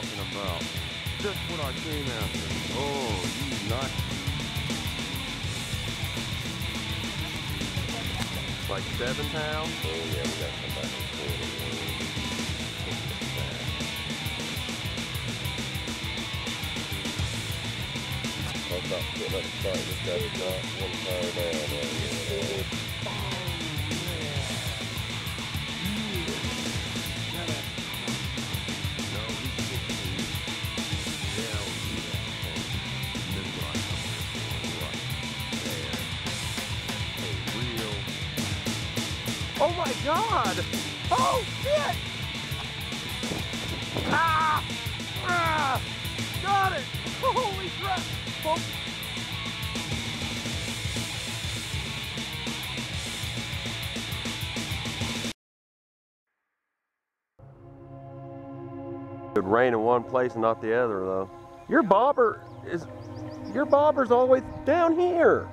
talking about. Just what I came after. Oh, you nut. Like seven pounds? Oh yeah, we got some back and forth. I'll stop getting up and start this guy's not one fire down there. Oh my god! Oh shit! Ah! Ah! Got it! Holy crap! Oh. It would rain in one place and not the other, though. Your bobber is, your bobber's all the way down here.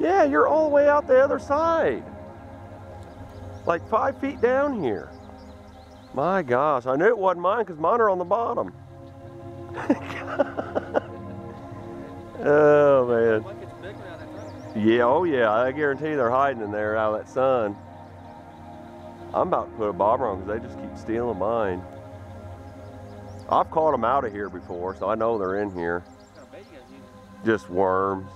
Yeah, you're all the way out the other side. Like five feet down here. My gosh, I knew it wasn't mine because mine are on the bottom. oh man. Yeah, oh yeah, I guarantee they're hiding in there out of that sun. I'm about to put a bobber on because they just keep stealing mine. I've caught them out of here before, so I know they're in here. Just worms.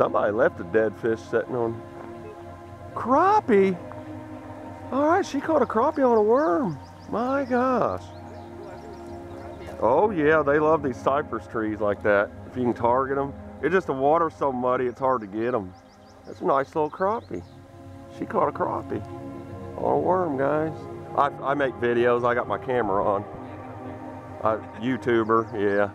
Somebody left a dead fish sitting on crappie. All right, she caught a crappie on a worm. My gosh. Oh yeah, they love these cypress trees like that. If you can target them, it's just the water's so muddy, it's hard to get them. That's a nice little crappie. She caught a crappie on a worm, guys. I, I make videos. I got my camera on. I, YouTuber, yeah.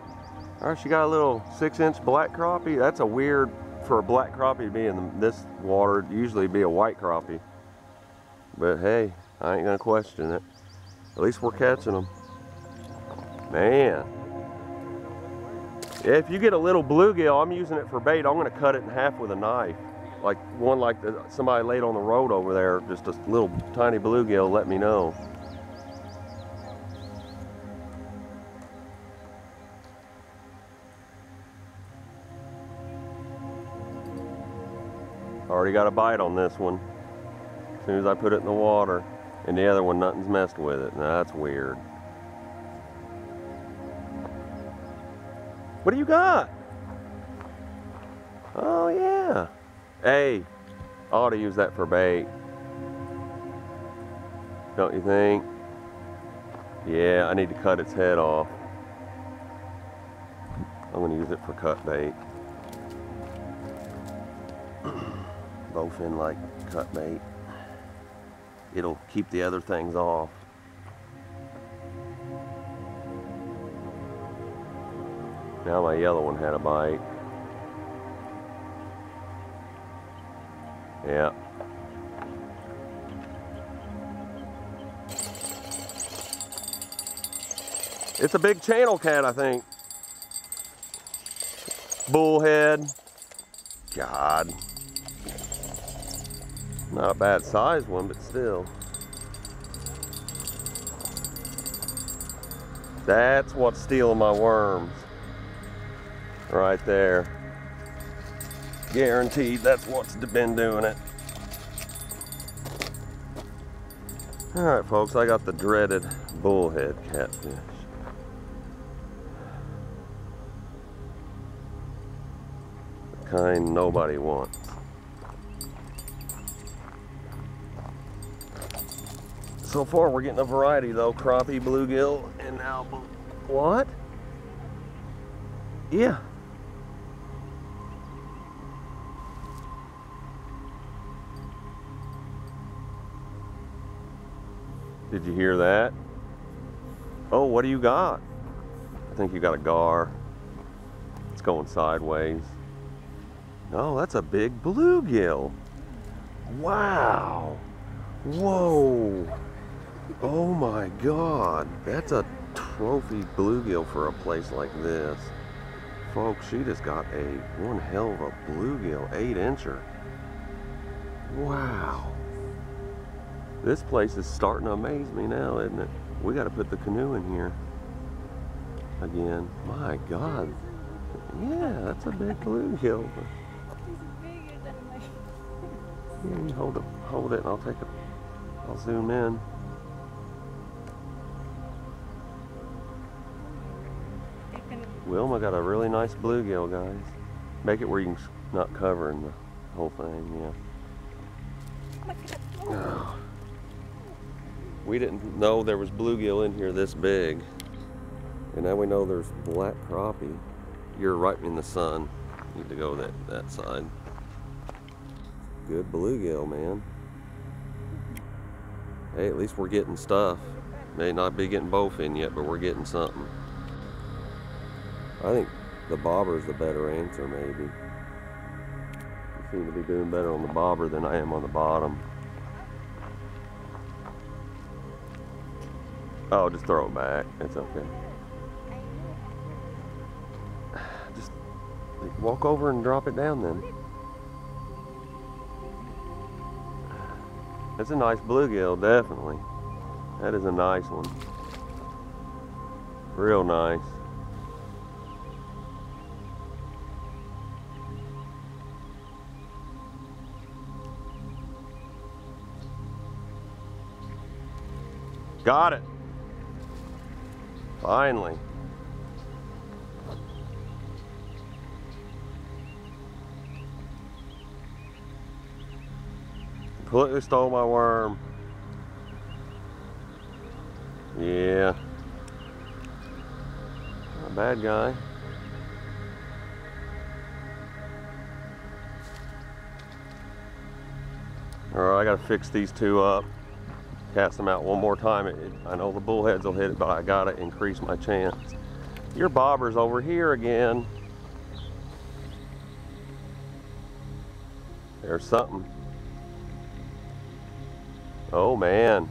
All right, she got a little six-inch black crappie. That's a weird for a black crappie to be in this water. Usually be a white crappie. But hey, I ain't gonna question it. At least we're catching them. Man. If you get a little bluegill, I'm using it for bait. I'm gonna cut it in half with a knife. Like one like the, somebody laid on the road over there, just a little tiny bluegill, let me know. Already got a bite on this one. As soon as I put it in the water. And the other one, nothing's messed with it. Now that's weird. What do you got? Oh yeah. Hey, I ought to use that for bait. Don't you think? Yeah, I need to cut its head off. I'm gonna use it for cut bait. Bowfin like cut bait. It'll keep the other things off. Now my yellow one had a bite. Yeah. It's a big channel cat, I think. Bullhead. God. Not a bad sized one, but still. That's what's stealing my worms. Right there. Guaranteed that's what's been doing it. All right, folks, I got the dreaded bullhead catfish. The kind nobody wants. So far, we're getting a variety though: crappie, bluegill, and now what? Yeah. Did you hear that? Oh, what do you got? I think you got a gar. It's going sideways. Oh, that's a big bluegill. Wow. Whoa. Oh my God. That's a trophy bluegill for a place like this. Folks, she just got a one hell of a bluegill, eight incher. Wow. This place is starting to amaze me now, isn't it? We got to put the canoe in here again. My God. Yeah, that's a big bluegill. bigger than my. Yeah, you hold it, hold it, and I'll take it. I'll zoom in. Wilma got a really nice bluegill, guys. Make it where you can not covering the whole thing, yeah. oh, We didn't know there was bluegill in here this big. And now we know there's black crappie. You're right in the sun. Need to go that, that side. Good bluegill, man. Hey, at least we're getting stuff. May not be getting bowfin yet, but we're getting something. I think the bobber is the better answer, maybe. You seem to be doing better on the bobber than I am on the bottom. Oh, just throw it back. It's okay. Just walk over and drop it down then. It's a nice bluegill, definitely. That is a nice one. Real nice. Got it. Finally. Completely stole my worm. Yeah. Not a bad guy. Alright, I gotta fix these two up. Cast them out one more time. It, I know the bullheads will hit it, but I gotta increase my chance. Your bobber's over here again. There's something. Oh man.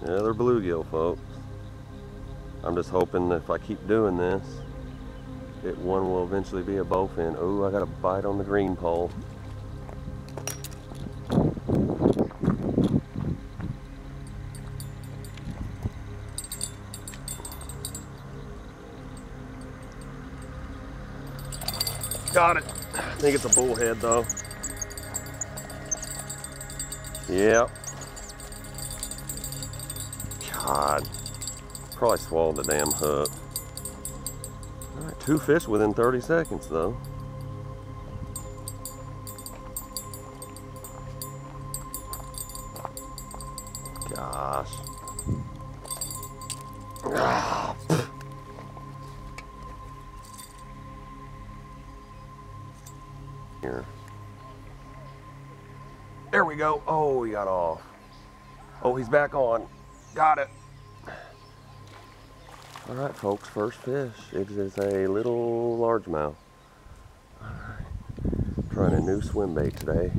Another bluegill, folks. I'm just hoping that if I keep doing this, it one will eventually be a bowfin. Oh, I got a bite on the green pole. Got it. I think it's a bullhead though. Yep. Probably swallowed the damn hook. All right, two fish within 30 seconds though. Gosh. Ah. Here. There we go. Oh, he got off. Oh, he's back on. Got it. All right, folks, first fish. It is a little largemouth. Right. Trying a new swim bait today.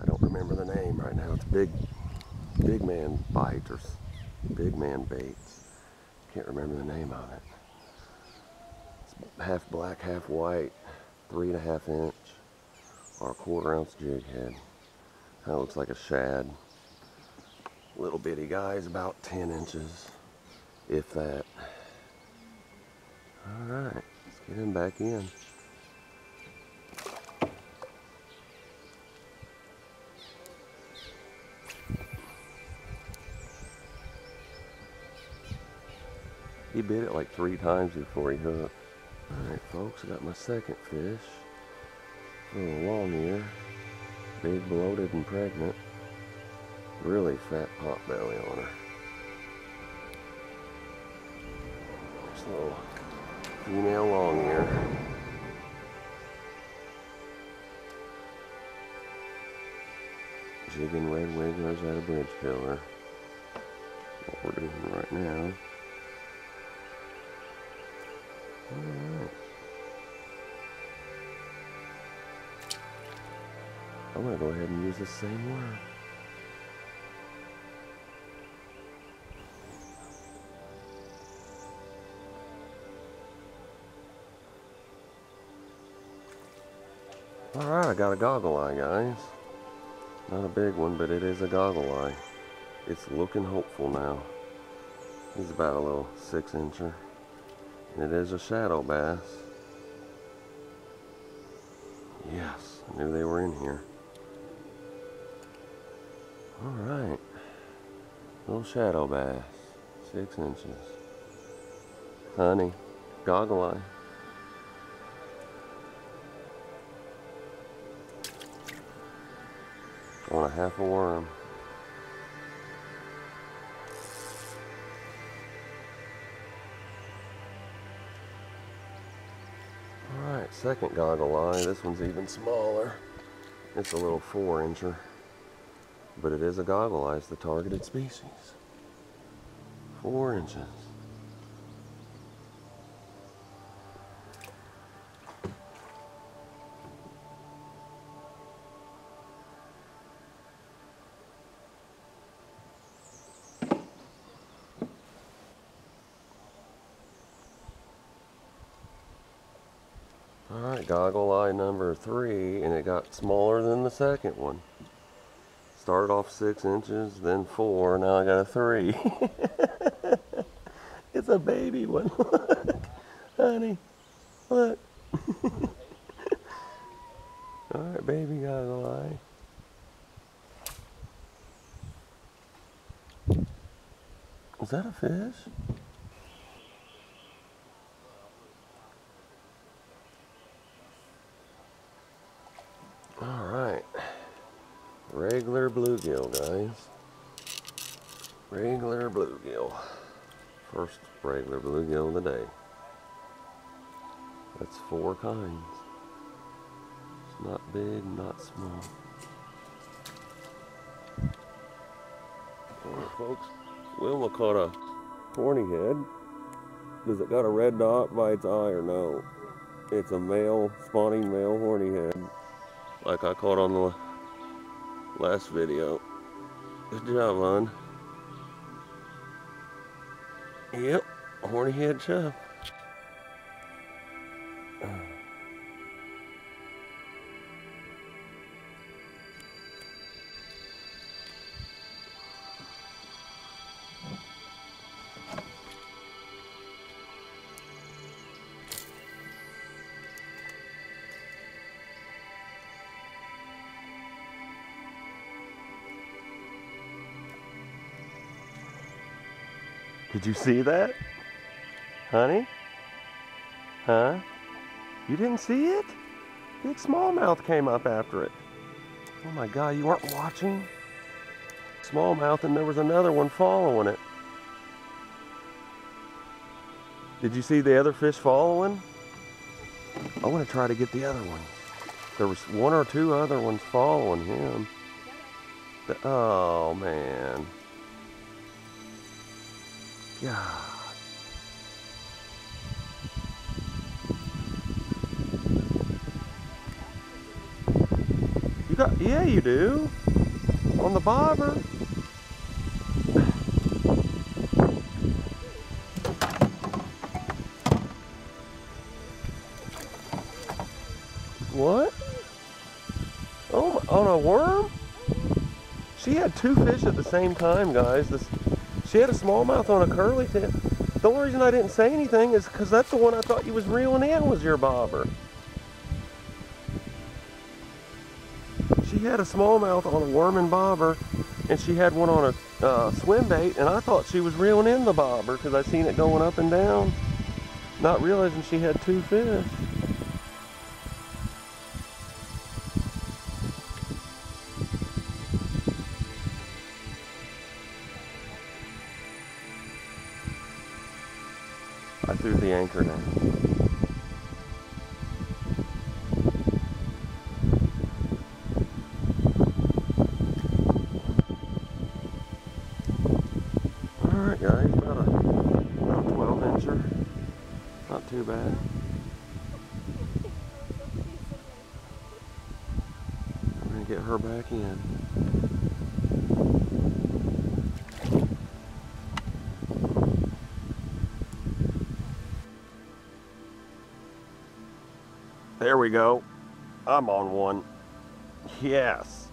I don't remember the name right now. It's big, big man bites or big man baits. Can't remember the name of it. It's half black, half white, three and a half inch, or a quarter ounce jig head. Kind of looks like a shad. Little bitty guys, about 10 inches, if that. All right, let's get him back in. He bit it like three times before he hooked. All right, folks, I got my second fish. A little long ear, big, bloated, and pregnant. Really fat pot belly on her. A little female long ear. Jigging red wigglers at a bridge pillar. What we're doing right now. Alright. I'm gonna go ahead and use the same worm. All right, I got a goggle eye, guys. Not a big one, but it is a goggle eye. It's looking hopeful now. He's about a little six incher. And it is a shadow bass. Yes, I knew they were in here. All right. Little shadow bass, six inches. Honey, goggle eye. On a half a worm. Alright, second goggle eye. This one's even smaller. It's a little four incher. But it is a goggle eye. It's the targeted species. Four inches. Goggle number three, and it got smaller than the second one. Started off six inches, then four, now I got a three. it's a baby one. Honey. Look. Alright, baby goggle eye. Is that a fish? All right. Regular bluegill, guys. Regular bluegill. First regular bluegill of the day. That's four kinds. It's not big, not small. All right, folks. Wilma caught a horny head. Does it got a red dot by its eye or no? It's a male, spawning male horny head like I caught on the last video. Good job, hon. Yep, horny head chub. Did you see that? Honey? Huh? You didn't see it? Big smallmouth came up after it. Oh my god, you weren't watching? Smallmouth and there was another one following it. Did you see the other fish following? I want to try to get the other one. There was one or two other ones following him. The- oh man. God. You got, yeah, you do. On the bobber. What? Oh, on a worm? She had two fish at the same time, guys. This, she had a smallmouth on a curly tip. The only reason I didn't say anything is because that's the one I thought you was reeling in was your bobber. She had a smallmouth on a worm and bobber, and she had one on a uh, swim bait, and I thought she was reeling in the bobber because I seen it going up and down, not realizing she had two fish. Anchor down. Alright guys, about a, about a 12 incher. Not too bad. I'm gonna get her back in. We go. I'm on one. Yes.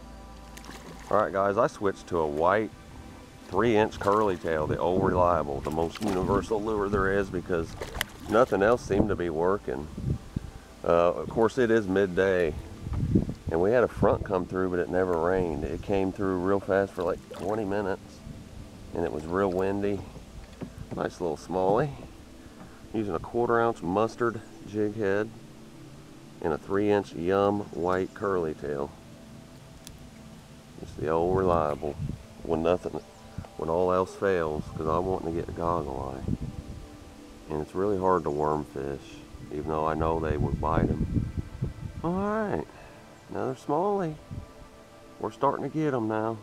All right, guys, I switched to a white three inch curly tail, the old reliable, the most universal lure there is because nothing else seemed to be working. Uh, of course, it is midday and we had a front come through, but it never rained. It came through real fast for like 20 minutes and it was real windy. Nice little smallie. Using a quarter ounce mustard jig head and a three inch yum white curly tail. It's the old reliable when nothing, when all else fails, because I'm wanting to get a goggle eye. And it's really hard to worm fish, even though I know they would bite them. All right, another smallie. We're starting to get them now.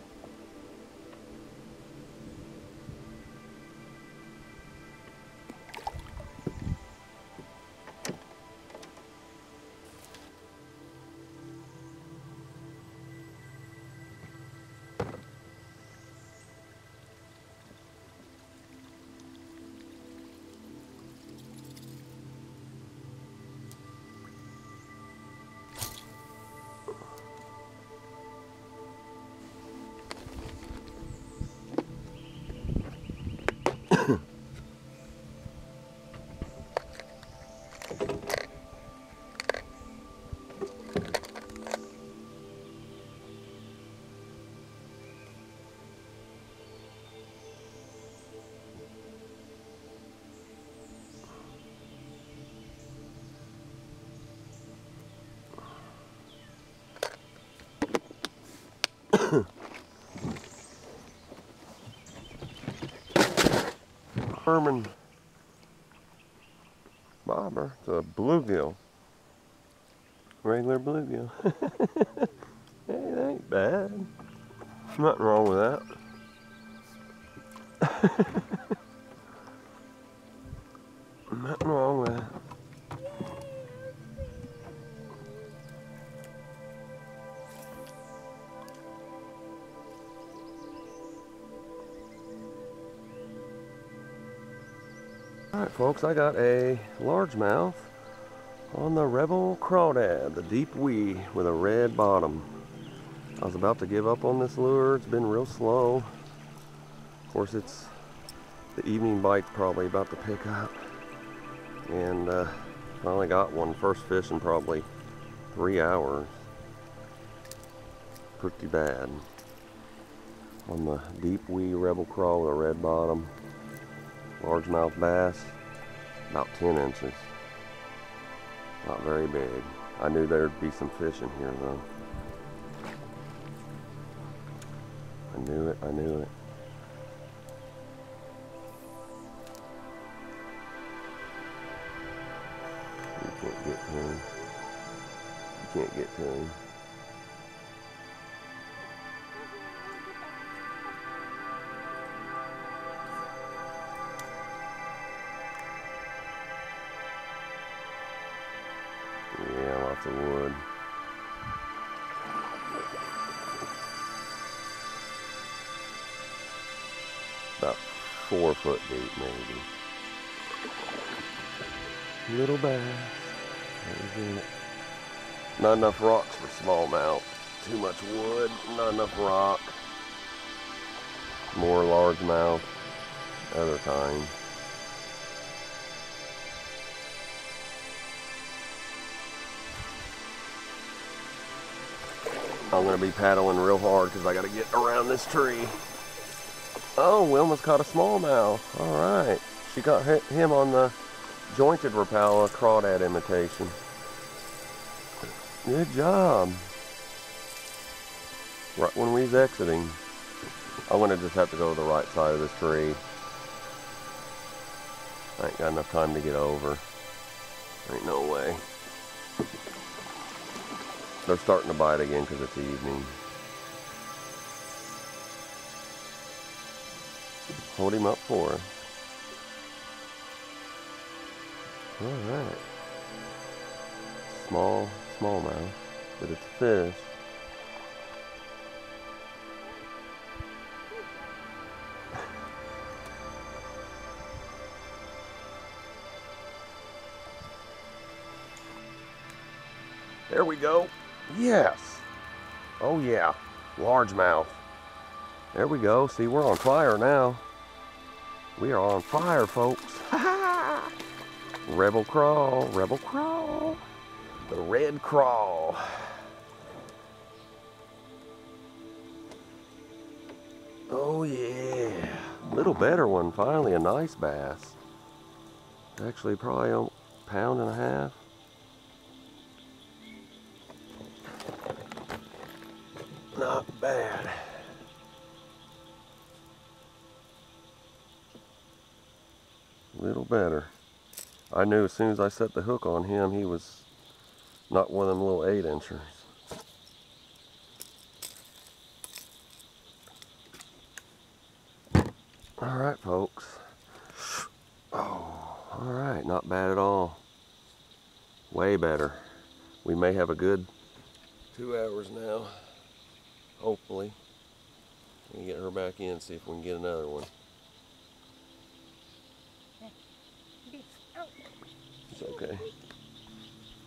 Herman bobber. A bluegill. Regular bluegill. hey, it ain't bad. Nothing wrong with that. Nothing wrong folks, I got a largemouth on the Rebel Crawdad, the deep wee with a red bottom. I was about to give up on this lure, it's been real slow. Of course it's the evening bite probably about to pick up. And uh, finally got one first fish in probably three hours. Pretty bad. On the deep wee Rebel Craw with a red bottom largemouth bass, about 10 inches. Not very big. I knew there'd be some fish in here though. I knew it, I knew it. You can't get to him. You can't get to him. Little bass. Not enough rocks for smallmouth. Too much wood, not enough rock. More largemouth, other kinds. I'm gonna be paddling real hard because I gotta get around this tree. Oh, Wilma's caught a smallmouth. All right. She got hi- him on the jointed Rapala crawdad imitation. Good job. Right when we was exiting, I'm gonna just have to go to the right side of this tree. I ain't got enough time to get over. Ain't no way. They're starting to bite again because it's evening. Hold him up for us. All right. Small, smallmouth, but it's a fish. There we go. Yes. Oh yeah, largemouth. There we go. See, we're on fire now. We are on fire, folks. Rebel craw, rebel craw. The red crawl. Oh yeah. Little better one, finally, a nice bass. Actually, probably a pound and a half. Not bad. Little better. I knew as soon as I set the hook on him, he was not one of them little eight inchers. All right, folks. Oh, all right, not bad at all. Way better. We may have a good two hours now. Hopefully. We can get her back in, see if we can get another one. It's okay.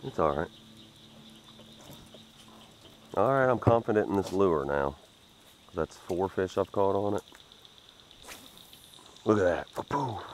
It's alright. Alright, I'm confident in this lure now. That's four fish I've caught on it. Look at that. Poof.